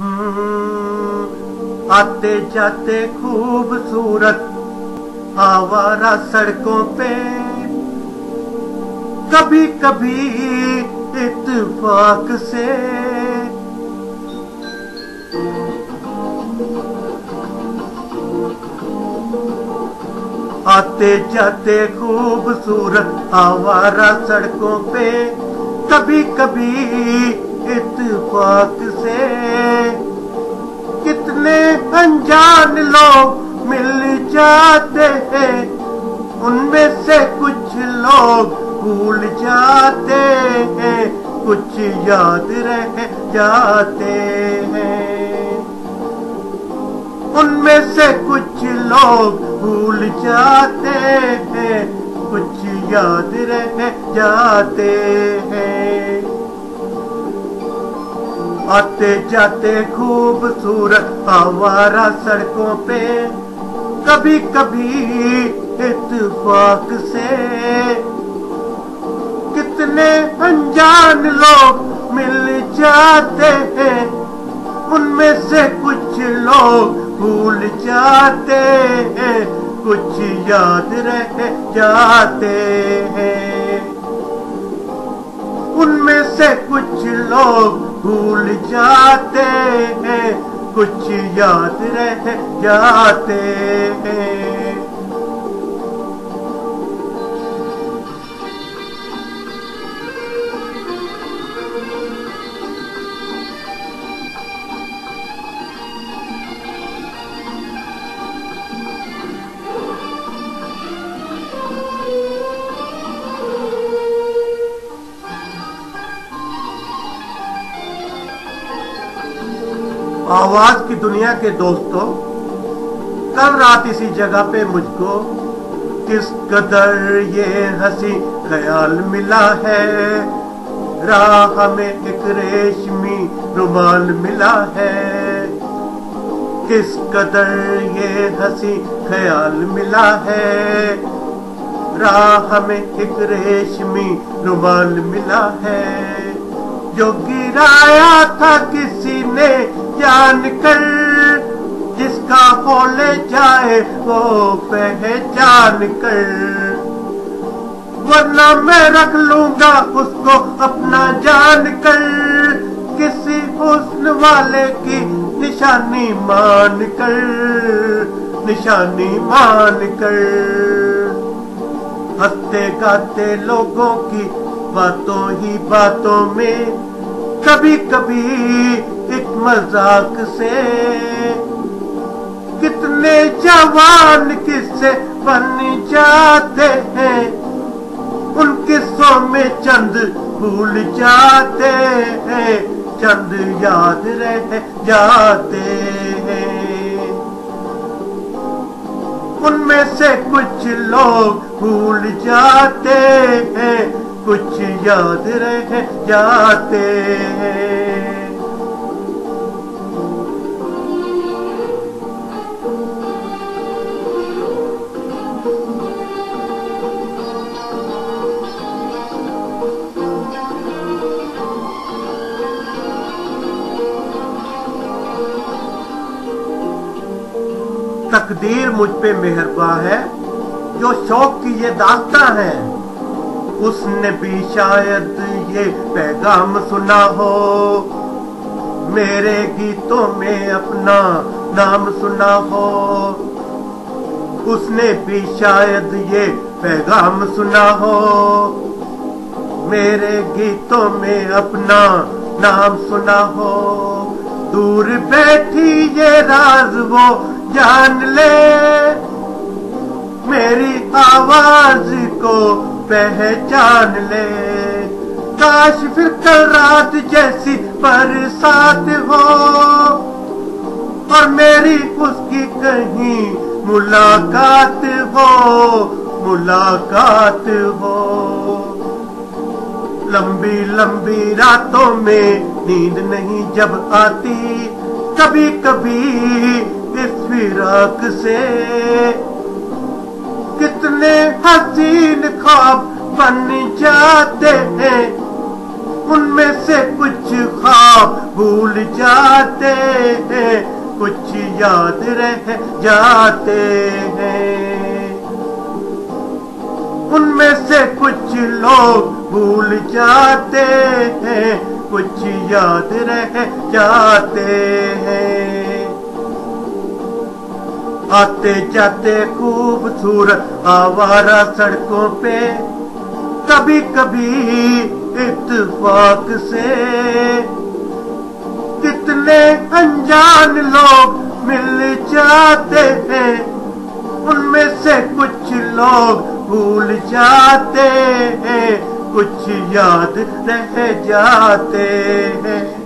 हम्म, आते जाते खूबसूरत आवारा सड़कों पे। कभी कभी इतफाक से। आते जाते खूबसूरत आवारा सड़कों पे कभी कभी इत्तेफाक से। लोग मिल जाते हैं। उनमें से कुछ लोग भूल जाते हैं। कुछ याद रह जाते हैं। उनमें से कुछ लोग भूल जाते हैं। कुछ याद रह जाते हैं। आते जाते खूबसूरत आवारा सड़कों पे कभी कभी इतफाक से। कितने अनजान लोग मिल जाते हैं, उनमें से कुछ लोग भूल जाते हैं, कुछ याद रह जाते हैं। उनमें से कुछ लोग भूल जाते हैं कुछ याद रह जाते हैं। आवाज़ की दुनिया के दोस्तों, कल रात इसी जगह पे मुझको किस कदर ये हँसी ख्याल मिला है? राह में एक रेशमी रुमाल मिला है। किस कदर ये हँसी ख्याल मिला है? राह में एक रेशमी रुमाल मिला है। जो गिराया था ने जान कर, जिसका हो ले जाए वो पहचान कर। वरना मैं रख लूँगा उसको अपना जान कर। किसी हुस्न वाले की निशानी मान कर, निशानी मान कर। हँसते गाते लोगों की बातों ही बातों में कभी कभी एक मज़ाक से। कितने जवान किस्से बन जाते हैं? उन किस्सों में चंद भूल जाते हैं। चंद याद रह जाते हैं। उनमें से कुछ लोग भूल जाते हैं। कुछ याद रह जाते हैं। तकदीर मुझ पे मेहरबा है। जो शौक की ये दास्ता है, उसने भी शायद ये पैगाम सुना हो। मेरे गीतों में अपना नाम सुना हो। उसने भी शायद ये पैगाम सुना हो। मेरे गीतों में अपना नाम सुना हो। दूर बैठी ये राज वो जान ले। मेरी आवाज़ को पहचान ले। काश फिर कल रात जैसी बरसात हो। और मेरी उसकी कहीं मुलाकात हो। मुलाकात हो। लंबी लंबी रातों में नींद नहीं जब आती। कभी कभी इस फिराक से। कितने हसीन ख्वाब बन जाते हैं। उनमें से कुछ ख्वाब भूल जाते हैं। कुछ याद रह जाते हैं। उनमें से कुछ लोग भूल जाते हैं। कुछ याद रह जाते हैं। आते जाते खूबसूरत आवारा सड़कों पे कभी कभी इतफाक से। कितने अनजान लोग मिल जाते हैं, उनमें से कुछ लोग भूल जाते हैं, कुछ याद रह जाते हैं।